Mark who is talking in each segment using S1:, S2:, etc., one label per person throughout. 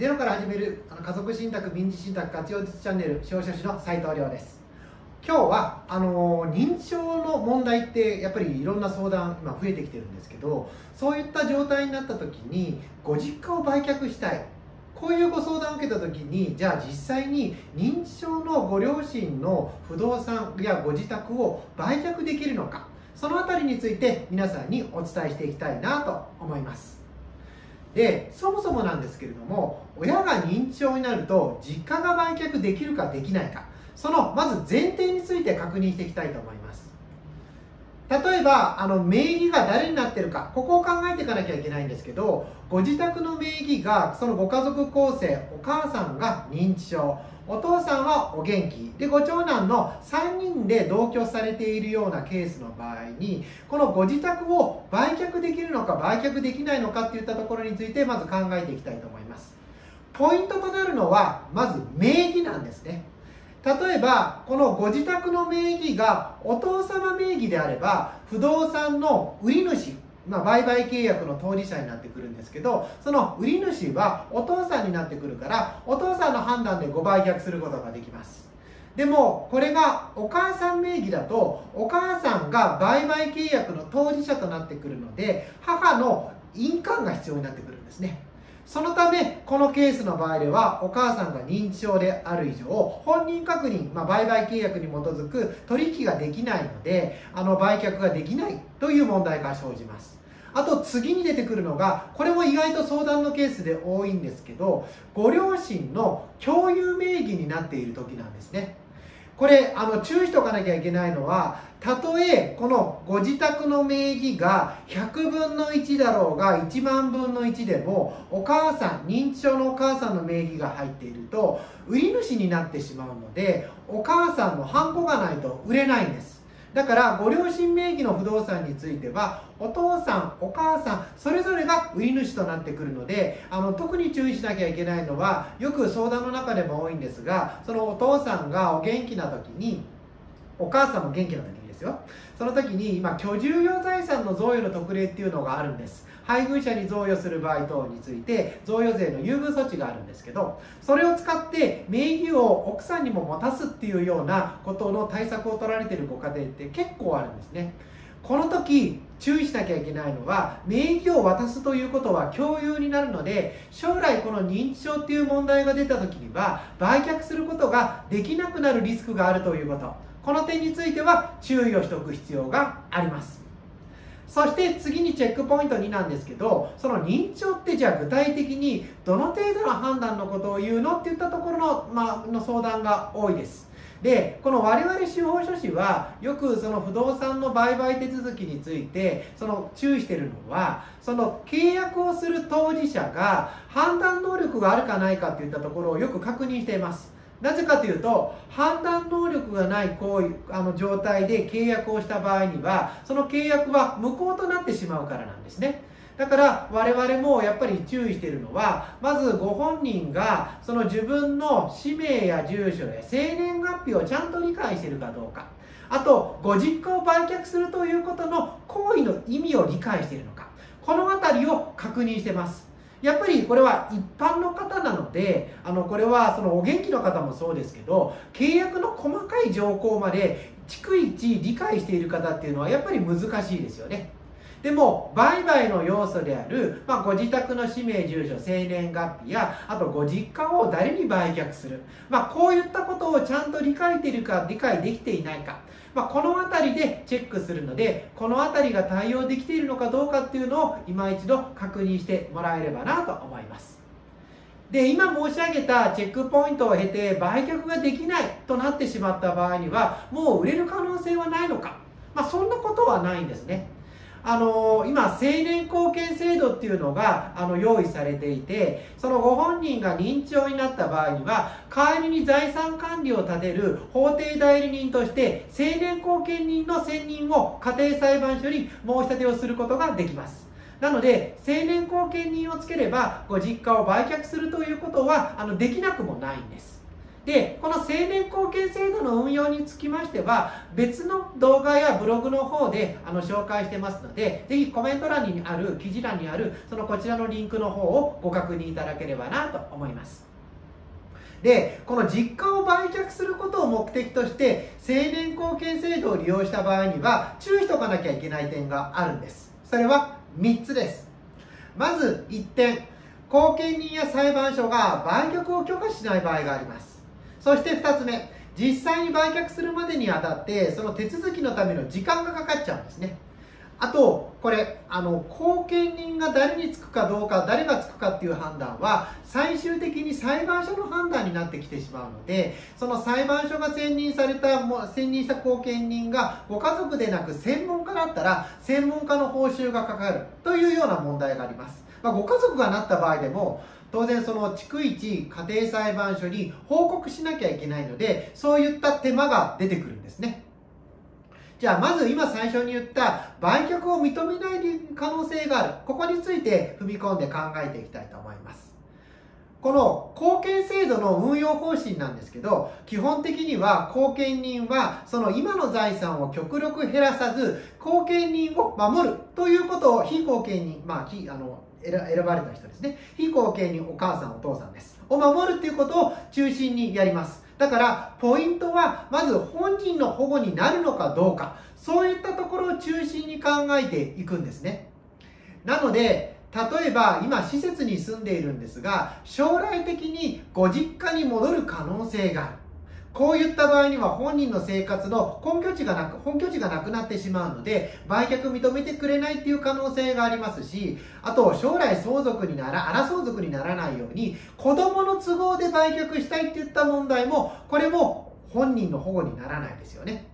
S1: ゼロから始めるあの家族信託民事信託活用術チャンネル司法書士の斉藤亮です。今日はあの認知症の問題ってやっぱりいろんな相談今増えてきてるんですけどそういった状態になった時にご実家を売却したい。こういうご相談を受けた時にじゃあ実際に認知症のご両親の不動産やご自宅を売却できるのか。その辺りについて皆さんにお伝えしていきたいなと思います。でそもそもなんですけれども親が認知症になると実家が売却できるかできないかそのまず前提について確認していきたいと思います。例えばあの名義が誰になってるかここを考えていかなきゃいけないんですけどご自宅の名義がそのご家族構成お母さんが認知症お父さんはお元気でご長男の3人で同居されているようなケースの場合にこのご自宅を売却できるのか売却できないのかっていったところについてまず考えていきたいと思います。ポイントとなるのはまず名義なんですね。例えばこのご自宅の名義がお父様名義であれば不動産の売り主まあ、売買契約の当事者になってくるんですけどその売り主はお父さんになってくるからお父さんの判断でご売却することができます。でもこれがお母さん名義だとお母さんが売買契約の当事者となってくるので母の印鑑が必要になってくるんですね。そのためこのケースの場合ではお母さんが認知症である以上本人確認、まあ、売買契約に基づく取引ができないのであの売却ができないという問題が生じます。あと次に出てくるのがこれも意外と相談のケースで多いんですけどご両親の共有名義になっている時なんですね。これあの注意しておかなきゃいけないのはたとえこのご自宅の名義が100分の1だろうが1万分の1でもお母さん認知症のお母さんの名義が入っていると売り主になってしまうのでお母さんのハンコがないと売れないんです。だからご両親名義の不動産についてはお父さんお母さんそれぞれが売り主となってくるのであの特に注意しなきゃいけないのはよく相談の中でも多いんですがそのお父さんがお元気な時にお母さんも元気な時にですよ。その時に今居住用財産の贈与の特例っていうのがあるんです。配偶者に贈与する場合等について贈与税の優遇措置があるんですけどそれを使って名義を奥さんにも持たすっていうようなことの対策を取られてるご家庭って結構あるんですね。この時注意しなきゃいけないのは名義を渡すということは共有になるので将来この認知症っていう問題が出た時には売却することができなくなるリスクがあるということ。この点については注意をしておく必要があります。そして次にチェックポイント2なんですけどその認知症ってじゃあ具体的にどの程度の判断のことを言うのっていったところの,、まあの相談が多いです。でこの我々司法書士はよくその不動産の売買手続きについてその注意しているのはその契約をする当事者が判断能力があるかないかといったところをよく確認しています。なぜかというと判断能力がない行為あの状態で契約をした場合にはその契約は無効となってしまうからなんですね。だから我々もやっぱり注意しているのはまずご本人がその自分の氏名や住所や生年月日をちゃんと理解しているかどうか。あとご実家を売却するということの行為の意味を理解しているのか。この辺りを確認してます。やっぱりこれは一般の方なのであのこれはそのお元気の方もそうですけど契約の細かい条項まで逐一理解している方っていうのはやっぱり難しいですよね。でも売買の要素である、まあ、ご自宅の氏名住所生年月日やあとご実家を誰に売却する、まあ、こういったことをちゃんと理解しているか理解できていないか。まあ、この辺りでチェックするのでこの辺りが対応できているのかどうかっていうのを今一度確認してもらえればなと思います。で今申し上げたチェックポイントを経て売却ができないとなってしまった場合にはもう売れる可能性はないのか、まあ、そんなことはないんですね。あの今、成年後見制度っていうのがあの用意されていて、そのご本人が認知症になった場合には、代わりに財産管理を立てる法定代理人として、成年後見人の選任を家庭裁判所に申し立てをすることができます。なので、成年後見人をつければ、ご実家を売却するということはあのできなくもないんです。でこの青年貢献制度の運用につきましては別の動画やブログの方であの紹介してますのでぜひコメント欄にある記事欄にあるそのこちらのリンクの方をご確認いただければなと思います。でこの実家を売却することを目的として青年貢献制度を利用した場合には注意しておかなきゃいけない点があるんです。それは3つです。まず1点後見人や裁判所が売却を許可しない場合があります。そして2つ目実際に売却するまでにあたってその手続きのための時間がかかっちゃうんですねあと、これ、あの、後見人が誰につくかどうか、誰がつくかっていう判断は、最終的に裁判所の判断になってきてしまうので、その裁判所が選任された、選任した後見人がご家族でなく専門家だったら、専門家の報酬がかかるというような問題があります。まあ、ご家族がなった場合でも、当然その逐一家庭裁判所に報告しなきゃいけないので、そういった手間が出てくるんですね。じゃあまず今最初に言った売却を認めない可能性がある。ここについて踏み込んで考えていきたいと思います。この後見制度の運用方針なんですけど、基本的には後見人はその今の財産を極力減らさず、後見人を守るということを非後見人、まあ、あの選ばれた人ですね。非後見人お母さんお父さんです。を守るっていうことを中心にやります。だから、ポイントは、まず本人の保護になるのかどうか、そういったところを中心に考えていくんですね。なので、例えば今施設に住んでいるんですが、将来的にご実家に戻る可能性がある。こういった場合には本人の生活の根拠地がなく、本拠地がなくなってしまうので、売却認めてくれないっていう可能性がありますし、あと将来相続になら、争相続にならないように、子供の都合で売却したいっていった問題も、これも本人の保護にならないですよね。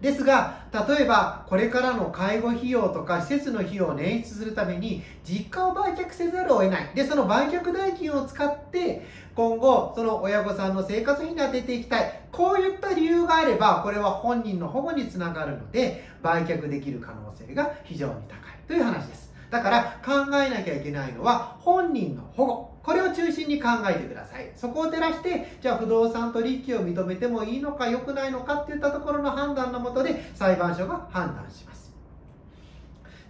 S1: ですが、例えば、これからの介護費用とか施設の費用を捻出するために、実家を売却せざるを得ない。で、その売却代金を使って、今後、その親御さんの生活費に充てていきたい。こういった理由があれば、これは本人の保護につながるので、売却できる可能性が非常に高いという話です。だから考えなきゃいけないのは本人の保護。これを中心に考えてください。そこを照らして、じゃあ不動産取引を認めてもいいのか良くないのかっていったところの判断のもとで裁判所が判断します。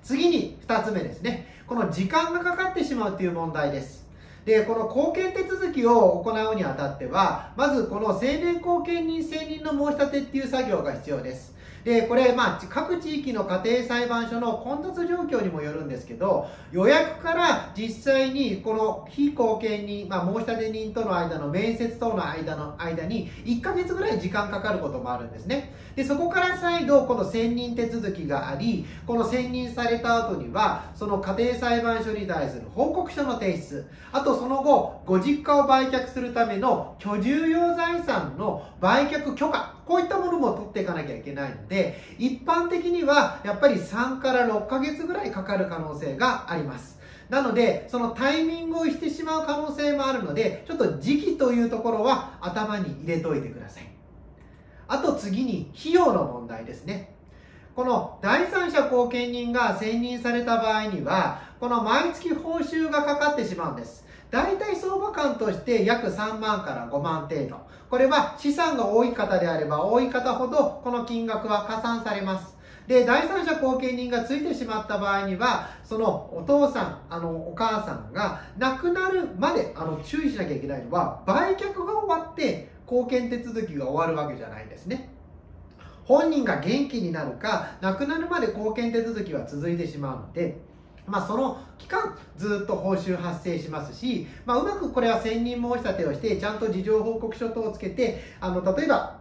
S1: 次に2つ目ですね。この時間がかかってしまうという問題です。で、この後見手続きを行うにあたっては、まずこの青年後見人選任の申し立てっていう作業が必要です。で、これ、まあ、各地域の家庭裁判所の混雑状況にもよるんですけど、予約から実際にこの非後見人、まあ、申立人との間の面接との間の間に1ヶ月ぐらい時間かかることもあるんですね。で、そこから再度この選任手続きがあり、この選任された後には、その家庭裁判所に対する報告書の提出、あとその後、ご実家を売却するための居住用財産の売却許可、こういったものも取っていかなきゃいけないので、で一般的にはやっぱり3から6ヶ月ぐらいかかる可能性があります。なので、そのタイミングをしてしまう可能性もあるので、ちょっと時期というところは頭に入れといてください。あと次に、費用の問題ですね。この第三者後見人が選任された場合には、この毎月報酬がかかってしまうんです。大体相場感として約3万から5万程度。これは資産が多い方であれば多い方ほどこの金額は加算されます。で、第三者後見人がついてしまった場合には、そのお父さん、あの、お母さんが亡くなるまで、あの、注意しなきゃいけないのは、売却が終わって、後見手続きが終わるわけじゃないんですね。本人が元気になるか、亡くなるまで後見手続きは続いてしまうので、まあ、その期間ずっと報酬発生しますし、まあ、うまくこれは専任申し立てをしてちゃんと事情報告書等をつけてあの例えば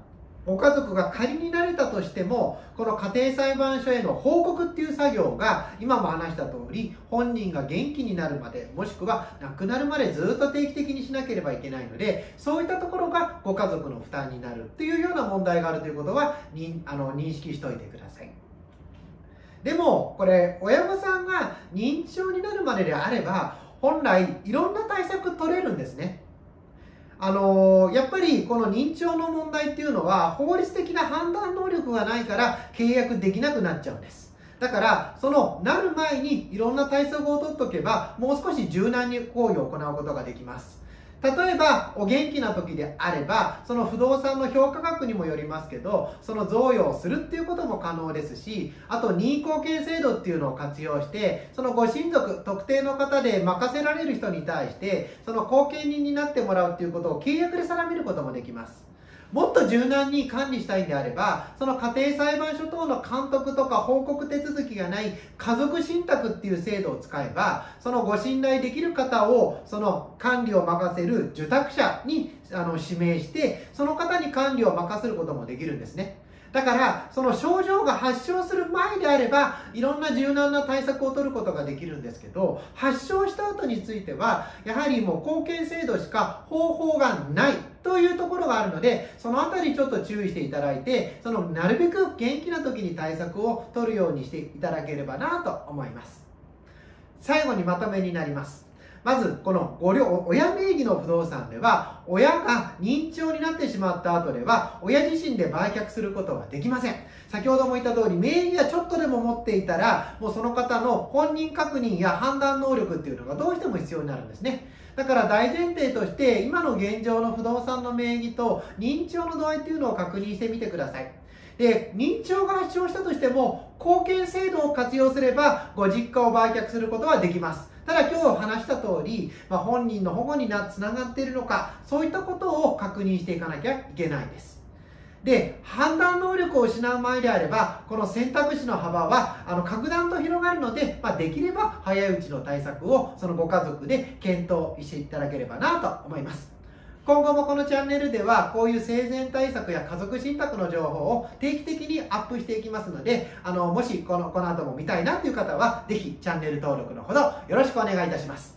S1: ご家族が仮になれたとしてもこの家庭裁判所への報告っていう作業が今も話した通り本人が元気になるまでもしくは亡くなるまでずっと定期的にしなければいけないのでそういったところがご家族の負担になるっていうような問題があるということはにあの認識しておいてください。でも、これ、親御さんが認知症になるまでであれば、本来、いろんな対策取れるんですね。あの、やっぱりこの認知症の問題っていうのは、法律的な判断能力がないから契約できなくなっちゃうんです。だから、その、なる前にいろんな対策を取っておけば、もう少し柔軟に行為を行うことができます。例えばお元気な時であればその不動産の評価額にもよりますけどその贈与をするっていうことも可能ですしあと任意貢献制度っていうのを活用してそのご親族特定の方で任せられる人に対してその後見人になってもらうっていうことを契約で定めることもできます。もっと柔軟に管理したいんであればその家庭裁判所等の監督とか報告手続きがない家族信託っていう制度を使えばそのご信頼できる方をその管理を任せる受託者にあの指名してその方に管理を任せることもできるんですね。だからその症状が発症する前であればいろんな柔軟な対策を取ることができるんですけど発症した後についてはやはりもう後見制度しか方法がないというところがあるのでその辺りちょっと注意していただいてそのなるべく元気な時に対策を取るようにしていただければなと思います。最後にまとめになります。まずこのご両親名義の不動産では親が認知症になってしまった後では親自身で売却することはできません。先ほども言った通り名義がちょっとでも持っていたらもうその方の本人確認や判断能力っていうのがどうしても必要になるんですね。だから大前提として今の現状の不動産の名義と認知症の度合いっていうのを確認してみてください。で認知症が発症したとしても後見制度を活用すればご実家を売却することはできます。ただ今日話した通り、まあ、本人の保護になつながっているのかそういったことを確認していかなきゃいけないです。で判断能力を失う前であればこの選択肢の幅はあの格段と広がるので、まあ、できれば早いうちの対策をそのご家族で検討していただければなと思います。今後もこのチャンネルではこういう生前対策や家族信託の情報を定期的にアップしていきますのであのもしこのこの後も見たいなという方はぜひチャンネル登録のほどよろしくお願いいたします。